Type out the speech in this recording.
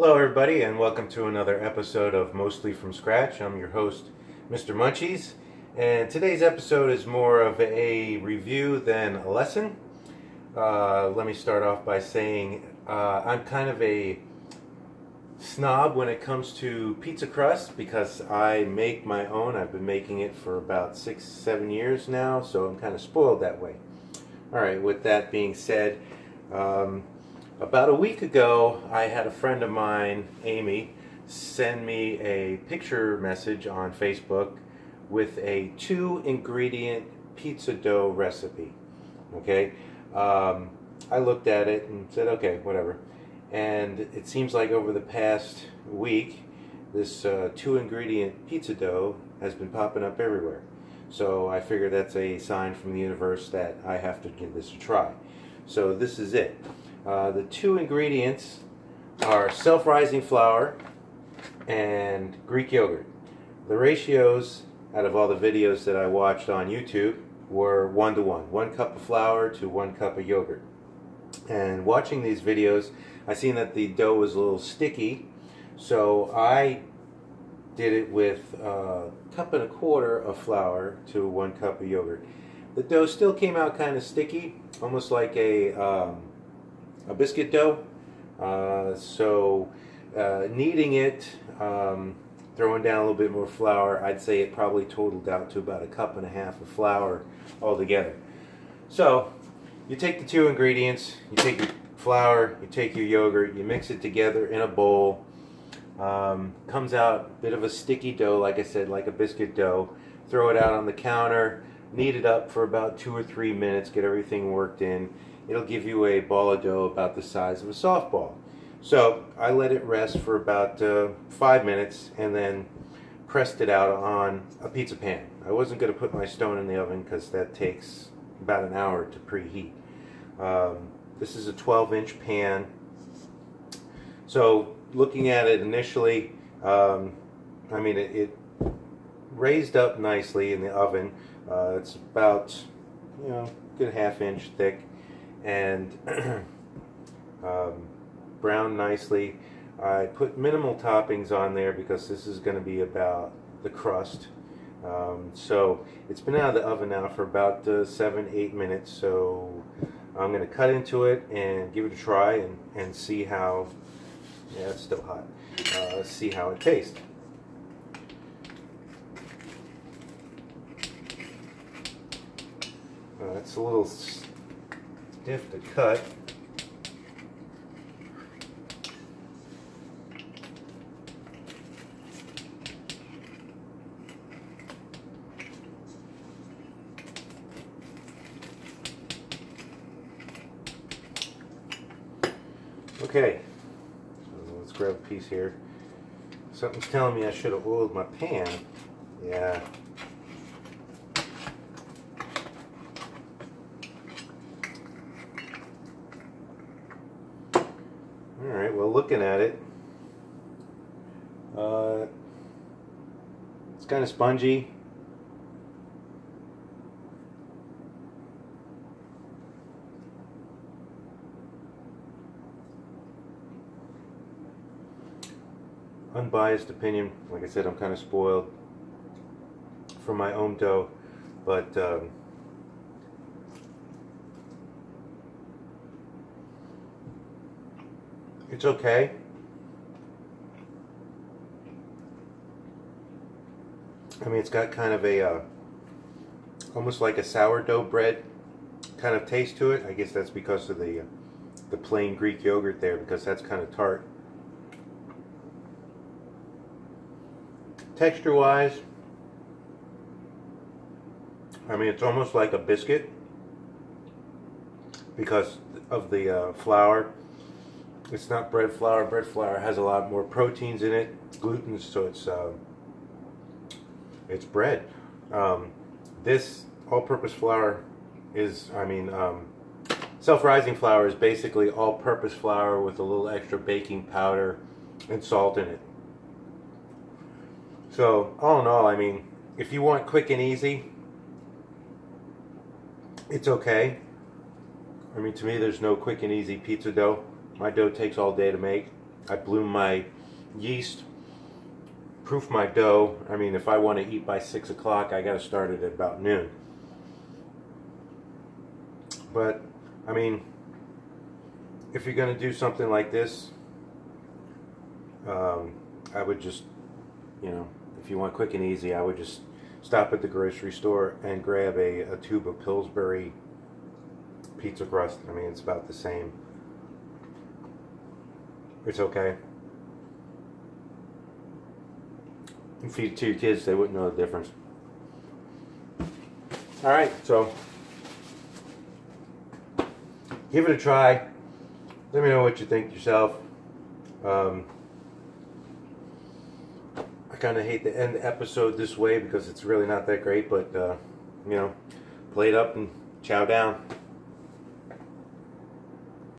Hello, everybody, and welcome to another episode of Mostly from Scratch. I'm your host, Mr. Munchies, and today's episode is more of a review than a lesson. Uh, let me start off by saying uh, I'm kind of a snob when it comes to pizza crust because I make my own. I've been making it for about six, seven years now, so I'm kind of spoiled that way. All right, with that being said, um, about a week ago, I had a friend of mine, Amy, send me a picture message on Facebook with a two ingredient pizza dough recipe. Okay, um, I looked at it and said, okay, whatever. And it seems like over the past week, this uh, two ingredient pizza dough has been popping up everywhere. So I figure that's a sign from the universe that I have to give this a try. So this is it. Uh, the two ingredients are self-rising flour and Greek yogurt. The ratios out of all the videos that I watched on YouTube were one to one. One cup of flour to one cup of yogurt. And watching these videos, I seen that the dough was a little sticky, so I did it with a cup and a quarter of flour to one cup of yogurt. The dough still came out kind of sticky, almost like a um, a biscuit dough. Uh, so uh, kneading it, um, throwing down a little bit more flour, I'd say it probably totaled out to about a cup and a half of flour altogether. So you take the two ingredients, you take your flour, you take your yogurt, you mix it together in a bowl. Um, comes out a bit of a sticky dough, like I said, like a biscuit dough. Throw it out on the counter, knead it up for about two or three minutes, get everything worked in. It'll give you a ball of dough about the size of a softball. So I let it rest for about uh, five minutes and then pressed it out on a pizza pan. I wasn't going to put my stone in the oven because that takes about an hour to preheat. Um, this is a 12 inch pan. So looking at it initially, um, I mean, it, it, raised up nicely in the oven. Uh, it's about, you know, good half inch thick and um, brown nicely. I put minimal toppings on there because this is going to be about the crust. Um, so it's been out of the oven now for about uh, seven, eight minutes. So I'm going to cut into it and give it a try and, and see how, yeah, it's still hot, uh, see how it tastes. Uh, it's a little stiff to cut. Okay, so let's grab a piece here. Something's telling me I should have oiled my pan. Yeah. Well looking at it, uh, it's kind of spongy. unbiased opinion. Like I said, I'm kind of spoiled from my own dough, but um, it's okay. I mean, it's got kind of a uh, almost like a sourdough bread kind of taste to it. I guess that's because of the uh, the plain Greek yogurt there, because that's kind of tart. texture wise I mean it's almost like a biscuit because of the uh, flour it's not bread flour bread flour has a lot more proteins in it gluten so it's uh, it's bread um, this all-purpose flour is I mean um, self-rising flour is basically all-purpose flour with a little extra baking powder and salt in it so, all in all, I mean, if you want quick and easy, it's okay. I mean, to me, there's no quick and easy pizza dough. My dough takes all day to make. I bloom my yeast, proof my dough. I mean, if I want to eat by 6 o'clock, I got to start it at about noon. But, I mean, if you're going to do something like this, um, I would just, you know, if you want quick and easy, I would just stop at the grocery store and grab a, a tube of Pillsbury pizza crust. I mean, it's about the same. It's okay. If you your kids, they wouldn't know the difference. All right, so give it a try. Let me know what you think yourself. Um, I kind of hate to end the episode this way because it's really not that great, but uh, you know, play it up and chow down.